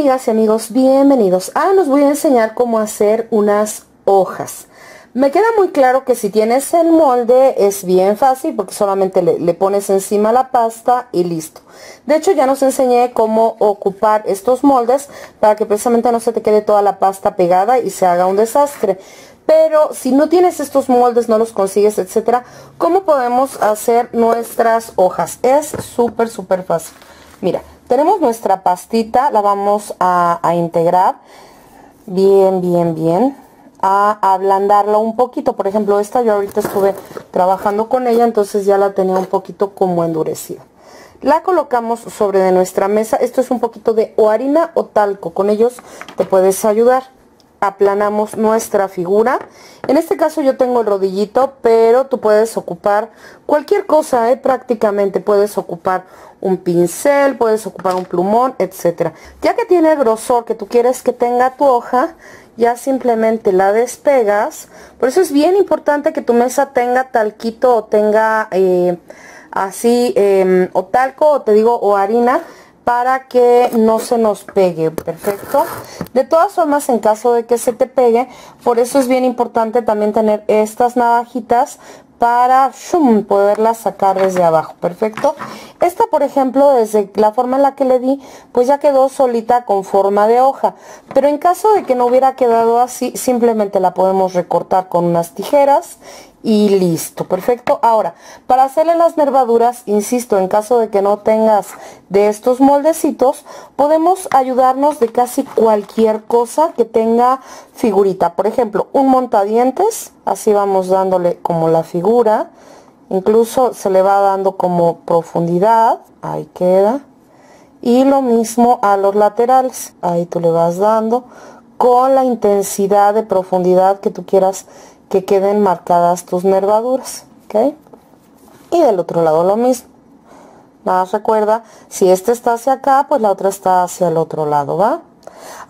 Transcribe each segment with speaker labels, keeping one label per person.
Speaker 1: amigas y amigos, bienvenidos. Ahora nos voy a enseñar cómo hacer unas hojas. Me queda muy claro que si tienes el molde es bien fácil porque solamente le, pones encima la pasta y listo. De hecho ya nos enseñé cómo ocupar estos moldes para que precisamente no se te quede toda la pasta pegada y se haga un desastre. Pero si no tienes estos moldes, no los consigues, etcétera, ¿cómo podemos hacer nuestras hojas? Es súper, súper fácil. Mira, tenemos nuestra pastita, la vamos a, integrar bien, bien, bien a ablandarla un poquito. Por ejemplo, esta yo ahorita estuve trabajando con ella, entonces ya la tenía un poquito como endurecida. La colocamos sobre de nuestra mesa. Esto es un poquito de o harina o talco. Con ellos te puedes ayudar. Aplanamos nuestra figura. En este caso yo tengo el rodillito, pero tú puedes ocupar cualquier cosa, ¿eh? prácticamente puedes ocupar un pincel, puedes ocupar un plumón, etcétera. Ya que tiene grosor que tú quieres que tenga tu hoja, ya simplemente la despegas. Por eso es bien importante que tu mesa tenga talquito o tenga eh, así, em, o talco, o te digo, o harina, para que no se nos pegue, perfecto. De todas formas, en caso de que se te pegue, por eso es bien importante también tener estas navajitas para poderla sacar desde abajo, perfecto. Esta, por ejemplo, desde la forma en la que le di, pues ya quedó solita con forma de hoja. Pero en caso de que no hubiera quedado así, simplemente la podemos recortar con unas tijeras y listo, perfecto. Ahora, para hacerle las nervaduras, insisto, en caso de que no tengas de estos moldecitos, podemos ayudarnos de casi cualquier cosa que tenga figurita. Por ejemplo, un montadientes, así vamos dándole como la figura. Incluso se le va dando como profundidad, ahí queda. Y lo mismo a los laterales, ahí tú le vas dando con la intensidad de profundidad que tú quieras que queden marcadas tus nervaduras, ¿ok? Y del otro lado lo mismo. Nada recuerda, si este está hacia acá, pues la otra está hacia el otro lado, ¿va?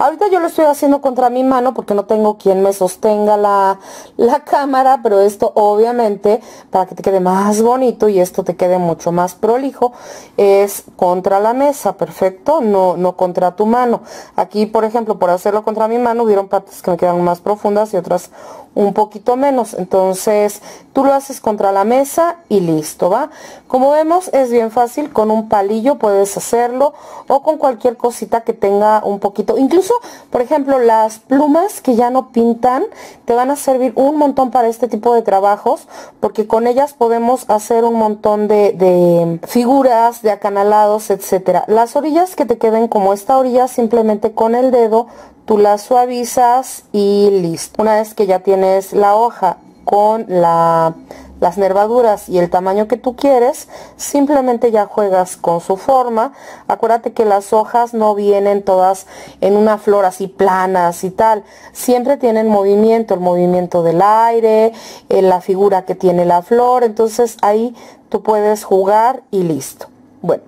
Speaker 1: Ahorita yo lo estoy haciendo contra mi mano porque no tengo quien me sostenga la, la, cámara, pero esto obviamente para que te quede más bonito y esto te quede mucho más prolijo es contra la mesa, perfecto, no, no contra tu mano. Aquí, por ejemplo, por hacerlo contra mi mano, hubieron partes que me quedan más profundas y otras un poquito menos. Entonces, tú lo haces contra la mesa y listo, ¿va? Como vemos, es bien fácil, con un palillo puedes hacerlo o con cualquier cosita que tenga un poquito Incluso, por ejemplo, las plumas que ya no pintan te van a servir un montón para este tipo de trabajos porque con ellas podemos hacer un montón de, figuras, de acanalados, etcétera. Las orillas que te queden como esta orilla, simplemente con el dedo tú las suavizas y listo. Una vez que ya tienes la hoja con la las nervaduras y el tamaño que tú quieres, simplemente ya juegas con su forma. Acuérdate que las hojas no vienen todas en una flor así planas y tal. Siempre tienen movimiento, el movimiento del aire, eh, la figura que tiene la flor. Entonces ahí tú puedes jugar y listo. Bueno,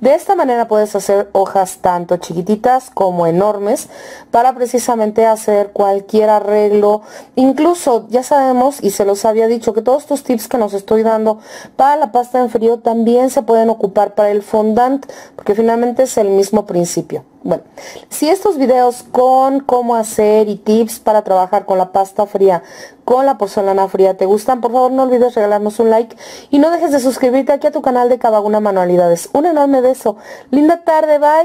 Speaker 1: de esta manera puedes hacer hojas tanto chiquititas como enormes para precisamente hacer cualquier arreglo. Incluso ya sabemos y se los había dicho que todos estos tips que nos estoy dando para la pasta en frío también se pueden ocupar para el fondant porque finalmente es el mismo principio. Bueno, si estos videos con cómo hacer y tips para trabajar con la pasta fría, con la porcelana fría te gustan, por favor no olvides regalarnos un like y no dejes de suscribirte aquí a tu canal de Cada Una Manualidades. Un enorme beso. Linda tarde, bye.